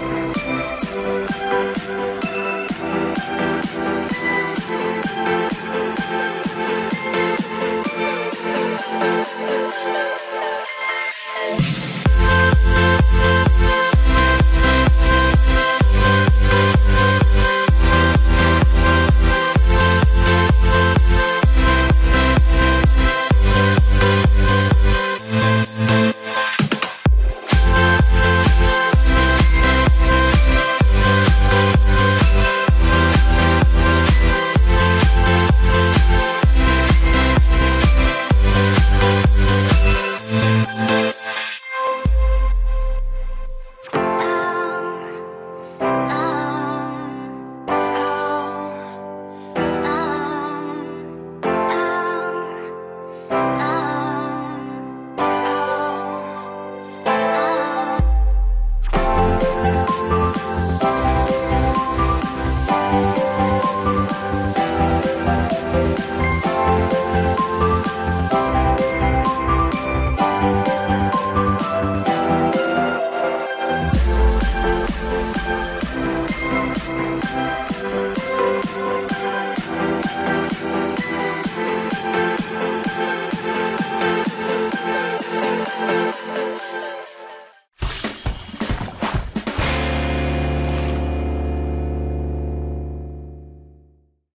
Bye.